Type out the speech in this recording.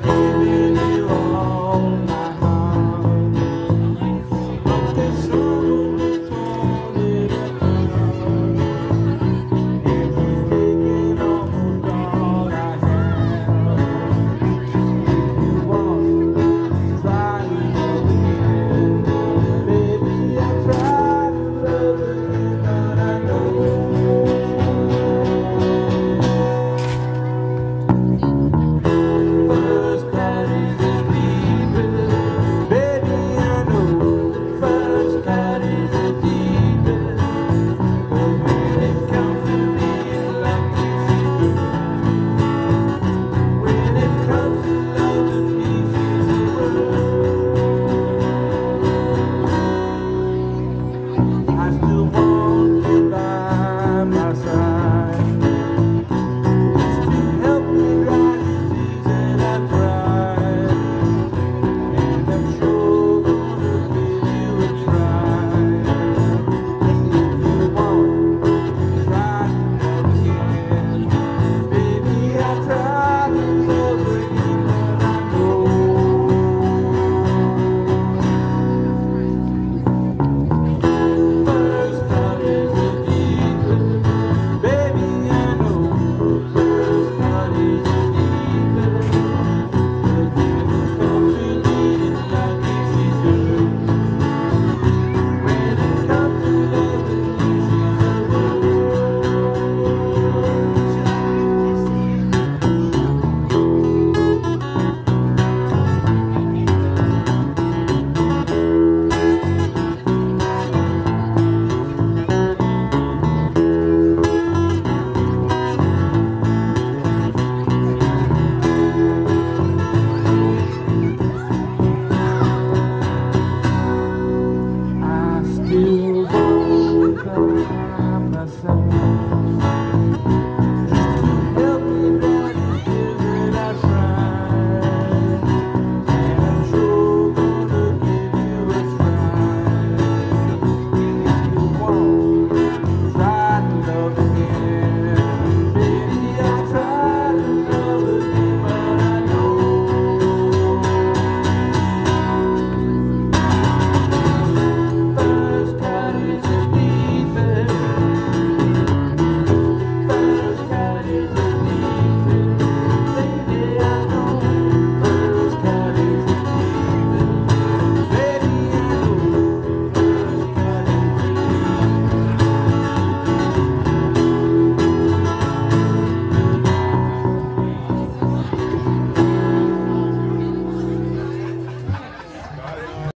I